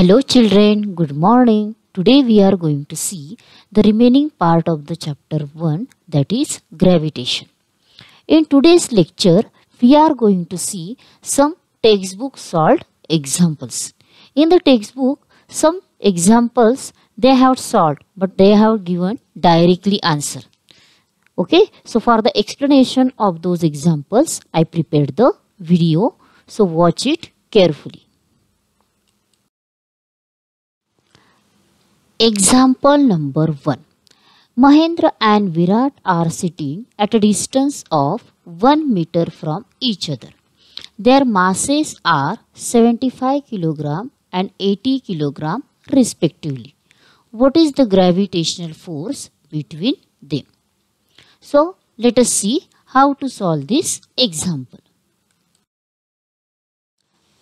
Hello children, good morning. Today we are going to see the remaining part of the chapter 1 that is gravitation. In today's lecture we are going to see some textbook solved examples. In the textbook some examples they have solved but they have given directly answer. Okay, so for the explanation of those examples I prepared the video so watch it carefully. Example number 1. Mahendra and Virat are sitting at a distance of 1 meter from each other. Their masses are 75 kg and 80 kg respectively. What is the gravitational force between them? So, let us see how to solve this example.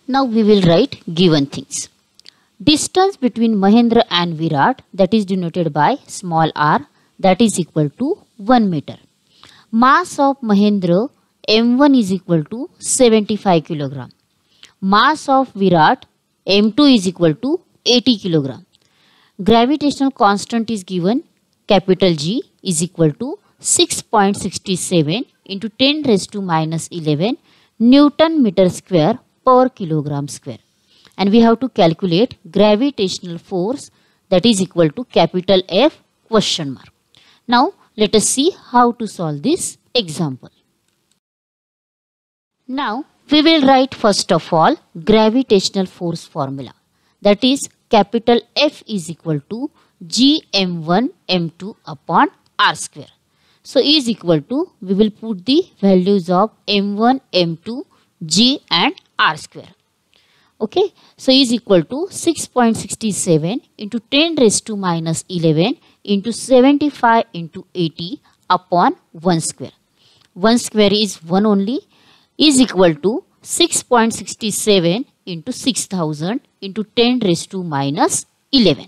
Now we will write given things. Distance between Mahendra and Virat that is denoted by small r that is equal to 1 meter. Mass of Mahendra m1 is equal to 75 kilogram. Mass of Virat m2 is equal to 80 kilogram. Gravitational constant is given capital G is equal to 6.67 into 10 raised to minus 11 Newton meter square per kilogram square and we have to calculate gravitational force that is equal to capital F question mark. Now let us see how to solve this example. Now we will write first of all gravitational force formula that is capital F is equal to gm1 m2 upon r square. So is equal to we will put the values of m1 m2 g and r square okay? So is equal to 6.67 into 10 raised to minus 11 into 75 into 80 upon 1 square. 1 square is 1 only is equal to 6.67 into 6000 into 10 raised to minus 11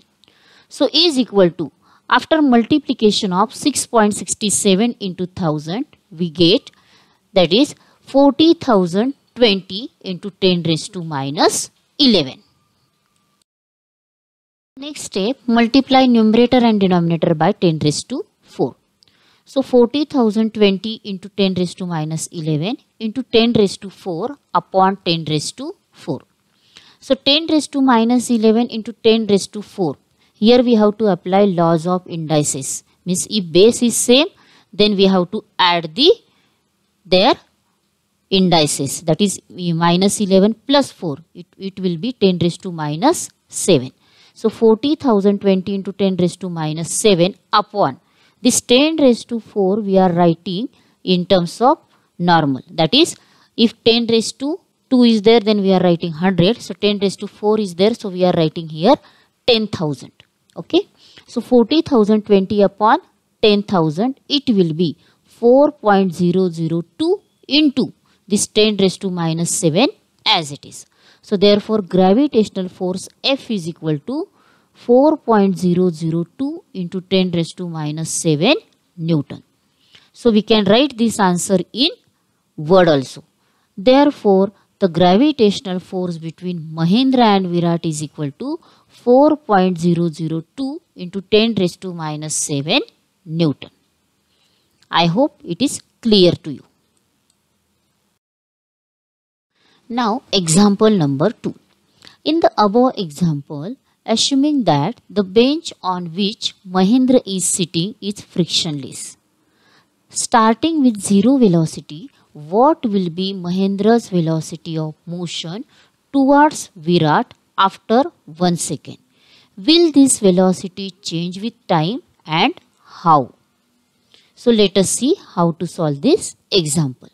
so is equal to after multiplication of 6.67 into 1000 we get that is 40000 20 into 10 raised to minus 11. Next step, multiply numerator and denominator by 10 raised to 4. So 40,020 into 10 raised to minus 11 into 10 raised to 4 upon 10 raised to 4. So 10 raised to minus 11 into 10 raised to 4. Here we have to apply laws of indices. Means if base is same, then we have to add the their indices. That is minus 11 plus 4 it, it will be 10 raised to minus 7 so 40,020 into 10 raised to minus 7 upon this 10 raised to 4 we are writing in terms of normal. That is if 10 raised to 2 is there then we are writing 100 so 10 raised to 4 is there so we are writing here 10,000 okay? So 40,020 upon 10,000 it will be 4.002 into this 10 raised to minus 7 as it is. So therefore gravitational force F is equal to 4.002 into 10 raised to minus 7 Newton. So we can write this answer in word also. Therefore the gravitational force between Mahendra and Virat is equal to 4.002 into 10 raised to minus 7 Newton. I hope it is clear to you. Now example number 2. In the above example, assuming that the bench on which Mahendra is sitting is frictionless. Starting with zero velocity, what will be Mahendra's velocity of motion towards Virat after 1 second? Will this velocity change with time and how? So let us see how to solve this example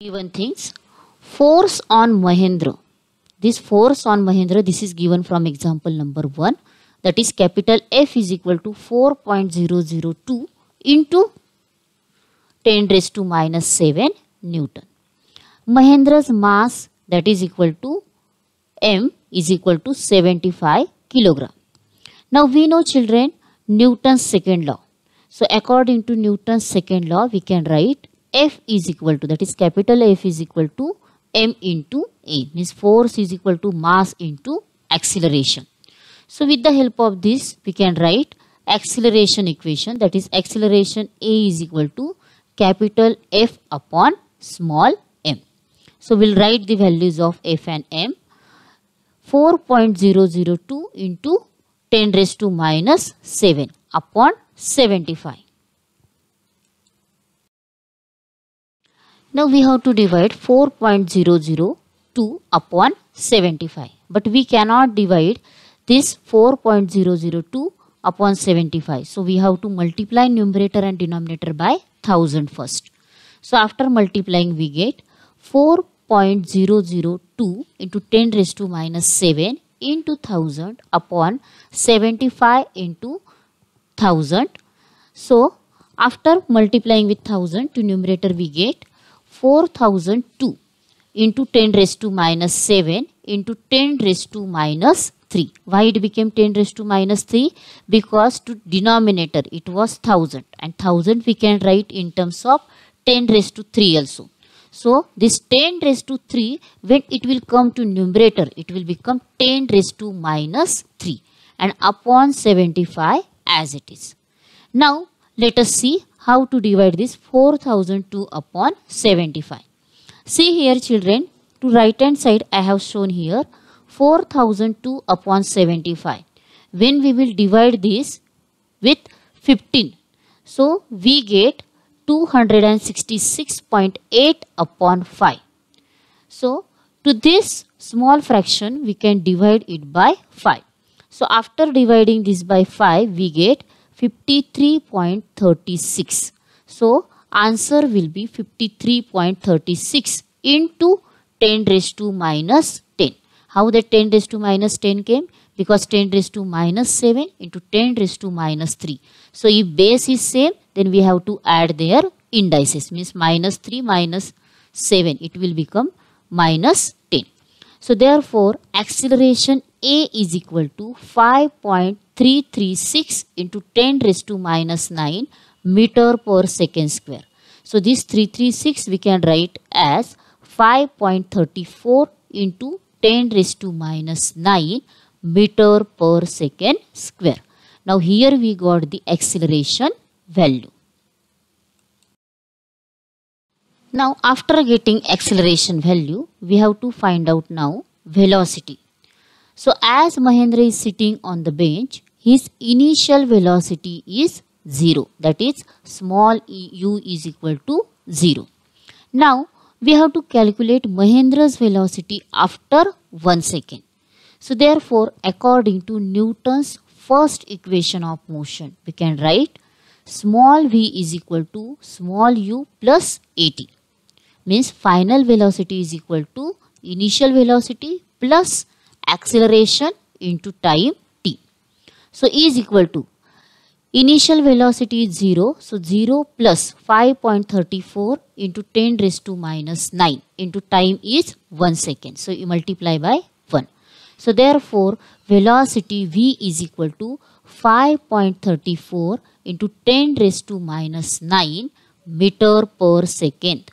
given things force on Mahendra this force on Mahendra this is given from example number 1 that is capital F is equal to 4.002 into 10 raised to minus 7 Newton. Mahendra's mass that is equal to M is equal to 75 kilogram. Now we know children Newton's second law. So according to Newton's second law we can write F is equal to that is capital F is equal to m into a means force is equal to mass into acceleration. So with the help of this we can write acceleration equation that is acceleration a is equal to capital F upon small m. So we'll write the values of F and m 4.002 into 10 raised to minus 7 upon 75. Now we have to divide 4.002 upon 75. But we cannot divide this 4.002 upon 75. So we have to multiply numerator and denominator by 1000 first. So after multiplying we get 4.002 into 10 raised to minus 7 into 1000 upon 75 into 1000. So after multiplying with 1000 to numerator we get 4002 into 10 raised to minus 7 into 10 raised to minus 3. Why it became 10 raised to minus 3? Because to denominator it was 1000 and 1000 we can write in terms of 10 raised to 3 also. So this 10 raised to 3 when it will come to numerator it will become 10 raised to minus 3 and upon 75 as it is. Now let us see how to divide this 4002 upon 75. See here children, to right hand side I have shown here 4002 upon 75. When we will divide this with 15, so we get 266.8 upon 5. So to this small fraction we can divide it by 5. So after dividing this by 5 we get 53.36. So answer will be 53.36 into 10 raised to minus 10. How that 10 raised to minus 10 came? Because 10 raised to minus 7 into 10 raised to minus 3. So if base is same, then we have to add their indices. Means minus 3 minus 7. It will become minus 10. So therefore, acceleration A is equal to 5.336 into 10 raised to minus 9 meter per second square. So this 336 we can write as 5.34 into 10 raised to minus 9 meter per second square. Now here we got the acceleration value. Now after getting acceleration value, we have to find out now velocity. So as Mahendra is sitting on the bench, his initial velocity is 0. That is small u is equal to 0. Now we have to calculate Mahendra's velocity after 1 second. So therefore according to Newton's first equation of motion we can write small v is equal to small u plus at means final velocity is equal to initial velocity plus acceleration into time. So E is equal to initial velocity is 0 so 0 plus 5.34 into 10 raised to minus 9 into time is 1 second. So you multiply by 1. So therefore velocity v is equal to 5.34 into 10 raised to minus 9 meter per second.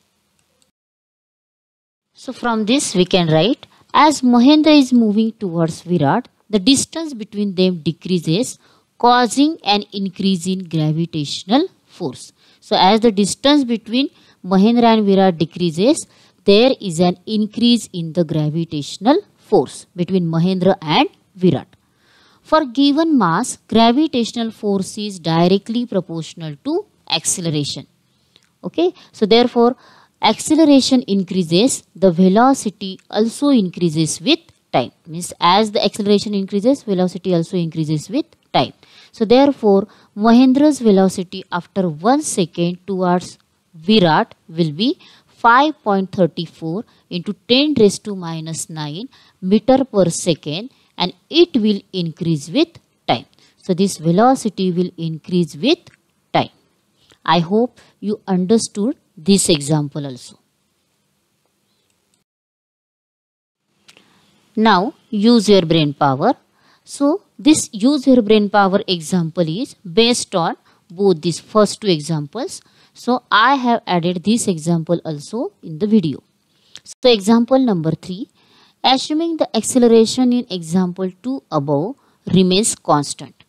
So from this we can write as Mahendra is moving towards Virat, the distance between them decreases causing an increase in gravitational force. So as the distance between Mahendra and Virat decreases, there is an increase in the gravitational force between Mahendra and Virat. For given mass, gravitational force is directly proportional to acceleration. Okay, so therefore acceleration increases, the velocity also increases with time. Means as the acceleration increases, velocity also increases with time. So therefore, Mahendra's velocity after 1 second towards Virat will be 5.34 into 10 raised to minus 9 meter per second and it will increase with time. So this velocity will increase with time. I hope you understood this example also. Now use your brain power. So this use your brain power example is based on both these first two examples. So I have added this example also in the video. So example number 3. Assuming the acceleration in example 2 above remains constant.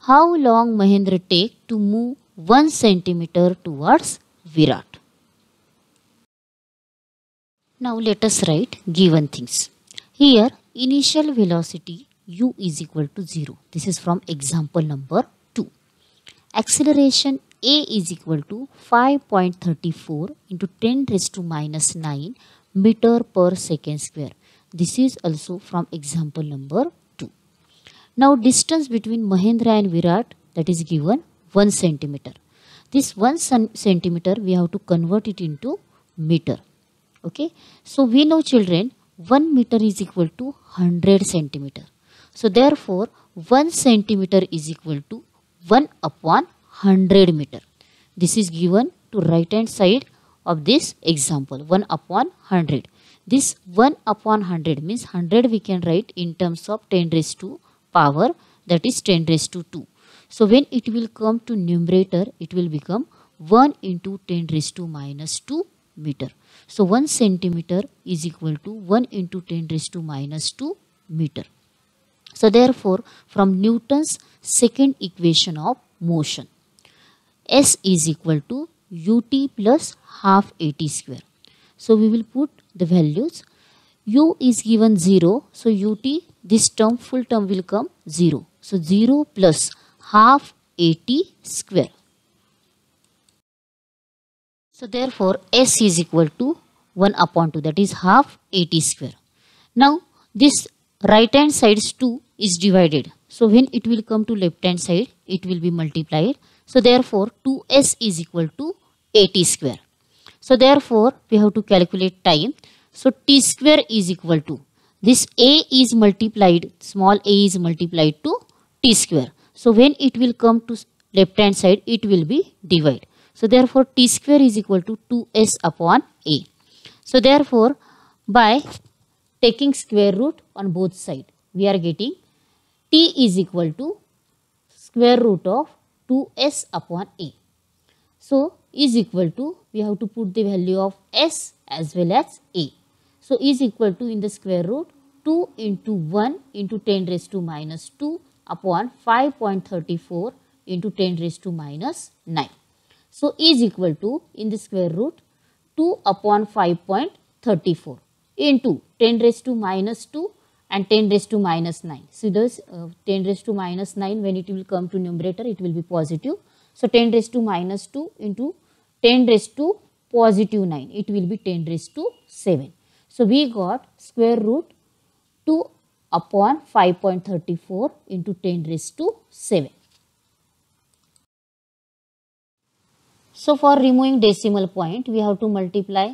How long Mahendra take to move 1 centimeter towards Virat? Now let us write given things. Here initial velocity u is equal to 0. This is from example number 2. Acceleration a is equal to 5.34 into 10 raised to minus 9 meter per second square. This is also from example number 2. Now distance between Mahendra and Virat that is given 1 centimeter. This 1 centimeter we have to convert it into meter. Okay. So we know children 1 meter is equal to 100 centimeter. So therefore 1 centimeter is equal to 1 upon 100 meter. This is given to right hand side of this example 1 upon 100. This 1 upon 100 means 100 we can write in terms of 10 raised to power that is 10 raised to 2. So when it will come to numerator it will become 1 into 10 raised to minus 2 meter. So 1 centimeter is equal to 1 into 10 raised to minus 2 meter. So therefore from Newton's second equation of motion S is equal to ut plus half at square. So we will put the values. u is given 0. So ut this term full term will come 0. So 0 plus half at square. So therefore S is equal to 1 upon 2 that is half at square. Now this right hand sides 2 is divided. So when it will come to left hand side it will be multiplied. So therefore 2s is equal to at square. So therefore we have to calculate time. So t square is equal to this a is multiplied small a is multiplied to t square. So when it will come to left hand side it will be divided. So therefore t square is equal to 2s upon a. So therefore by taking square root on both sides we are getting t is equal to square root of 2s upon a. So is equal to we have to put the value of s as well as a. So is equal to in the square root 2 into 1 into 10 raised to minus 2 upon 5.34 into 10 raised to minus 9. So is equal to in the square root 2 upon 5.34 into 10 raised to minus 2 and 10 raised to minus 9. So this uh, 10 raised to minus 9 when it will come to numerator it will be positive. So 10 raised to minus 2 into 10 raised to positive 9 it will be 10 raised to 7. So we got square root 2 upon 5.34 into 10 raised to 7. So for removing decimal point we have to multiply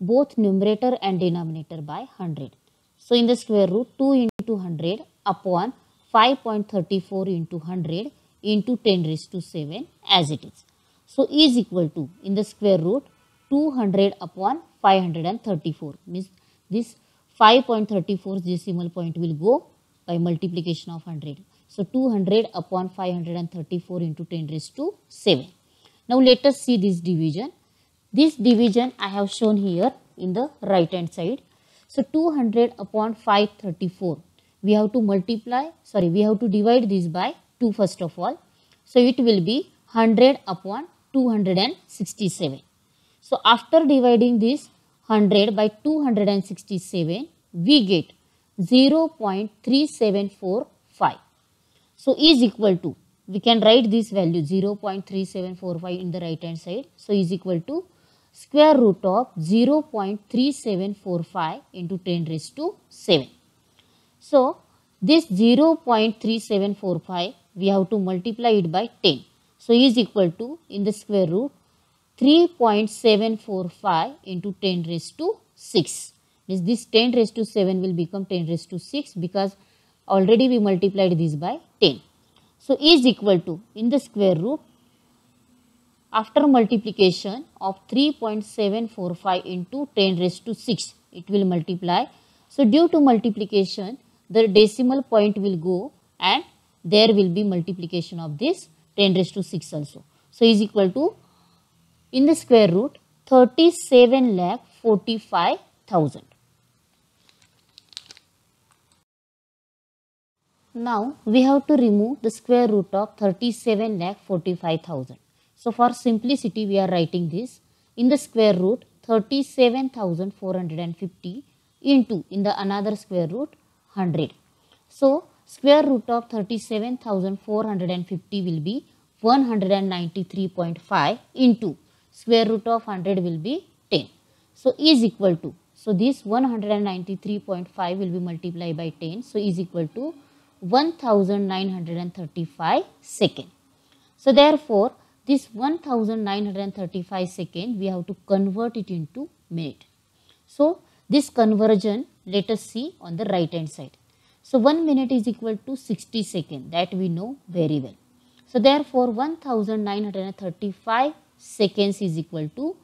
both numerator and denominator by 100. So in the square root 2 into 100 upon 5.34 into 100 into 10 raised to 7 as it is. So is equal to in the square root 200 upon 534 means this 5.34 decimal point will go by multiplication of 100. So 200 upon 534 into 10 raised to 7. Now let us see this division. This division I have shown here in the right hand side. So 200 upon 534. We have to multiply, sorry, we have to divide this by 2 first of all. So it will be 100 upon 267. So after dividing this 100 by 267, we get 0 0.3745. So is equal to, we can write this value 0 0.3745 in the right hand side. So is equal to square root of 0.3745 into 10 raised to 7. So, this 0.3745 we have to multiply it by 10. So, is equal to in the square root 3.745 into 10 raised to 6. Means this 10 raised to 7 will become 10 raised to 6 because already we multiplied this by 10. So, is equal to in the square root after multiplication of 3.745 into 10 raised to 6, it will multiply. So, due to multiplication, the decimal point will go and there will be multiplication of this 10 raised to 6 also. So, is equal to in the square root 37 lakh 45 thousand. Now we have to remove the square root of 37 lakh 45,000. So for simplicity we are writing this in the square root 37,450 into in the another square root 100. So square root of 37,450 will be 193.5 into square root of 100 will be 10. So is equal to, so this 193.5 will be multiplied by 10. So is equal to 1935 second. So therefore, this 1935 second we have to convert it into minute. So this conversion let us see on the right hand side. So 1 minute is equal to 60 second that we know very well. So therefore 1935 seconds is equal to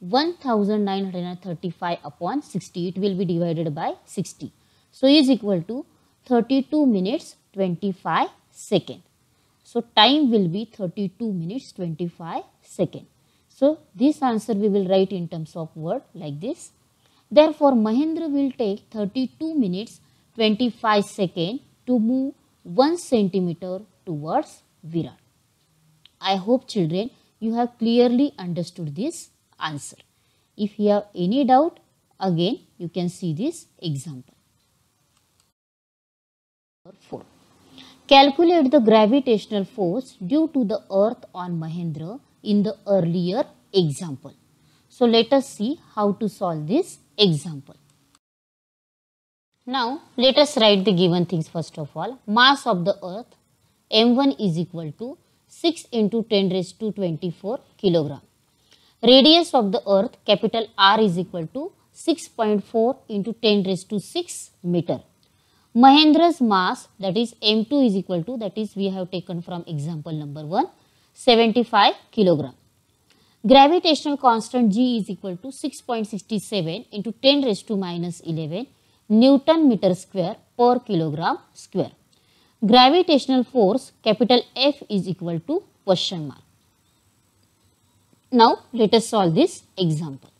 1935 upon 60 it will be divided by 60. So is equal to 32 minutes 25 second. So time will be 32 minutes 25 second. So this answer we will write in terms of word like this. Therefore Mahendra will take 32 minutes 25 second to move 1 centimeter towards Virat. I hope children you have clearly understood this answer. If you have any doubt again you can see this example. 4. Calculate the gravitational force due to the earth on Mahendra in the earlier example. So let us see how to solve this example. Now let us write the given things first of all. Mass of the earth m1 is equal to 6 into 10 raised to 24 kilogram. Radius of the earth capital R is equal to 6.4 into 10 raised to 6 meter. Mahendra's mass that is M2 is equal to that is we have taken from example number 1 75 kilogram. Gravitational constant G is equal to 6.67 into 10 raised to minus 11 Newton meter square per kilogram square. Gravitational force capital F is equal to question mark. Now let us solve this example.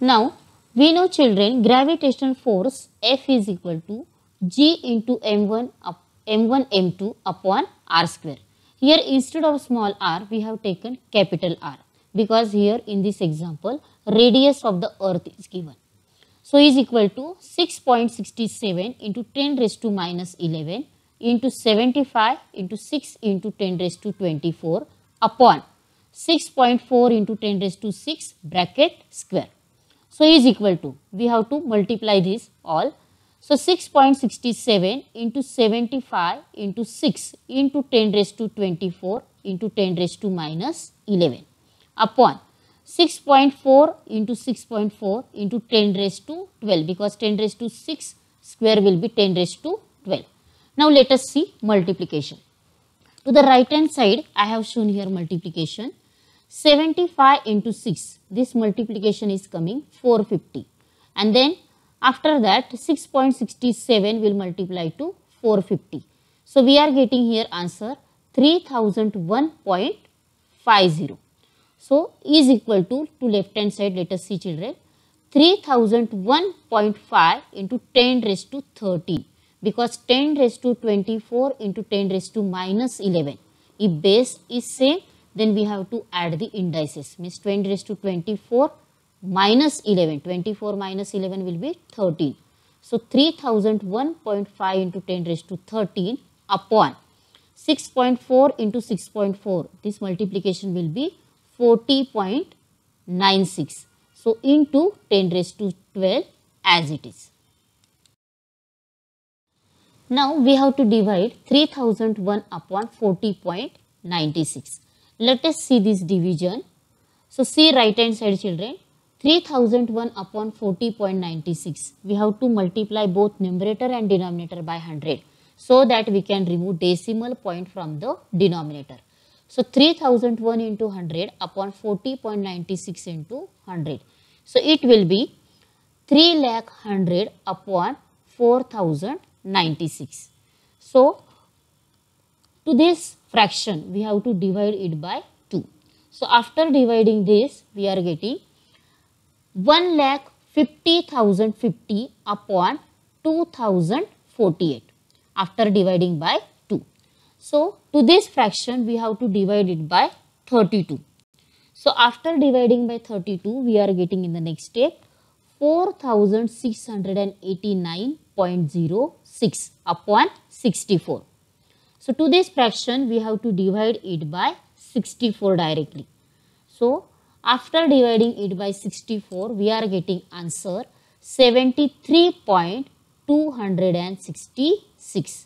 Now we know children gravitational force F is equal to G into M1 up M1 M2 upon R square. Here instead of small r we have taken capital R because here in this example radius of the earth is given. So is equal to 6.67 into 10 raised to minus 11 into 75 into 6 into 10 raised to 24 upon 6.4 into 10 raised to 6 bracket square. So is equal to, we have to multiply this all. So 6.67 into 75 into 6 into 10 raised to 24 into 10 raised to minus 11 upon 6.4 into 6.4 into 10 raised to 12 because 10 raised to 6 square will be 10 raised to 12. Now let us see multiplication. To the right hand side I have shown here multiplication 75 into 6, this multiplication is coming 450. And then after that 6.67 will multiply to 450. So we are getting here answer 3001.50. So is equal to, to left hand side let us see children 3001.5 into 10 raised to 13 because 10 raised to 24 into 10 raised to minus 11 if base is same then we have to add the indices. Means 20 raised to 24 minus 11 24 minus 11 will be 13 so 3001.5 into 10 raised to 13 upon 6.4 into 6.4 this multiplication will be 40.96 so into 10 raised to 12 as it is. Now we have to divide 3001 upon 40.96 let us see this division. So see right hand side children. 3001 upon 40.96. We have to multiply both numerator and denominator by 100 so that we can remove decimal point from the denominator. So 3001 into 100 upon 40.96 into 100. So it will be 3 lakh 100 upon 4096. So to this fraction we have to divide it by 2. So after dividing this we are getting 1 lakh 50,050 upon 2048 after dividing by 2. So, to this fraction we have to divide it by 32. So, after dividing by 32 we are getting in the next step 4689.06 upon 64. So, to this fraction we have to divide it by 64 directly. So, after dividing it by 64 we are getting answer 73.266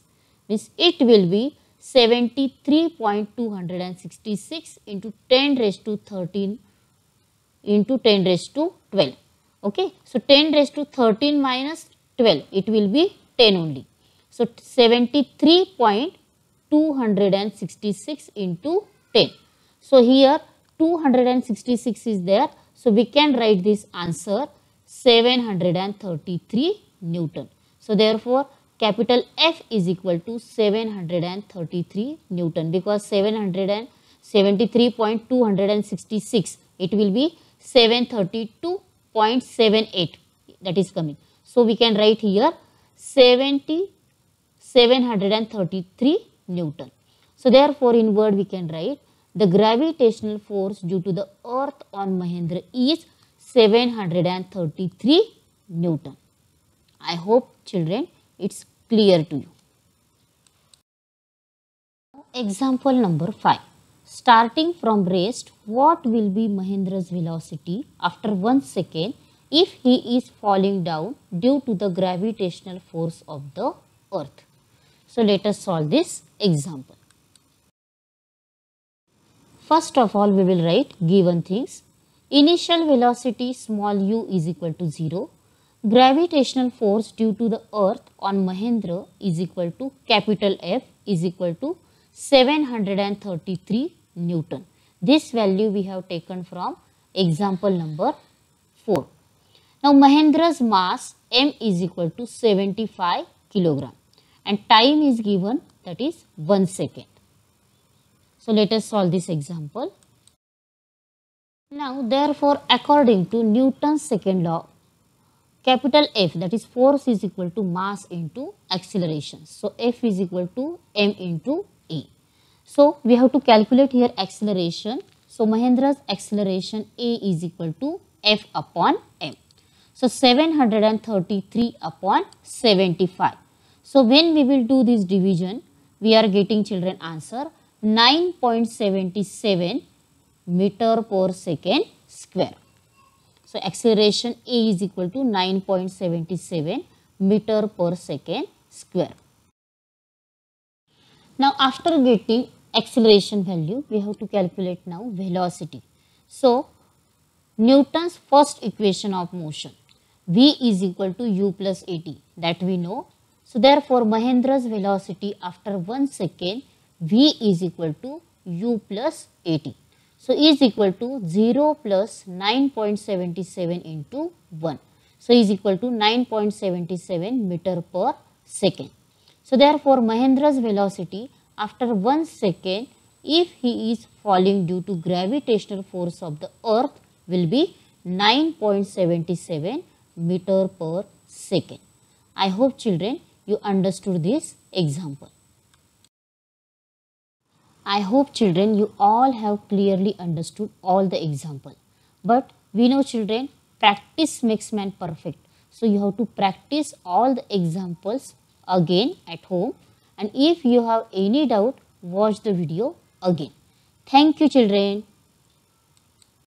means it will be 73.266 into 10 raised to 13 into 10 raised to 12 okay? So 10 raised to 13 minus 12 it will be 10 only. So 73.266 into 10 so here 266 is there. So we can write this answer 733 newton. So therefore capital F is equal to 733 newton because 773.266 it will be 732.78 that is coming. So, we can write here 70 733 Newton. So, therefore, in word we can write the gravitational force due to the earth on Mahendra is 733 Newton. I hope children it's clear to you. Example number 5. Starting from rest, what will be Mahendra's velocity after 1 second if he is falling down due to the gravitational force of the earth? So, let us solve this example. First of all, we will write given things. Initial velocity small u is equal to 0. Gravitational force due to the earth on Mahendra is equal to capital F is equal to 733 Newton. This value we have taken from example number 4. Now Mahendra's mass m is equal to 75 kilogram and time is given that is 1 second. So let us solve this example. Now therefore according to Newton's second law capital F that is force is equal to mass into acceleration. So F is equal to m into A. so, we have to calculate here acceleration. So, Mahendra's acceleration A is equal to F upon M. So, 733 upon 75. So, when we will do this division, we are getting children answer 9.77 meter per second square. So, acceleration A is equal to 9.77 meter per second square. Now, after getting acceleration value, we have to calculate now velocity. So, Newton's first equation of motion, V is equal to u plus at that we know. So, therefore, Mahendra's velocity after 1 second, V is equal to u plus at. So, is equal to 0 plus 9.77 into 1. So, is equal to 9.77 meter per second. So, therefore, Mahendra's velocity after 1 second if he is falling due to gravitational force of the earth will be 9.77 meter per second. I hope children you understood this example. I hope children you all have clearly understood all the example. But we know children practice makes man perfect. So you have to practice all the examples again at home and if you have any doubt watch the video again. Thank you children.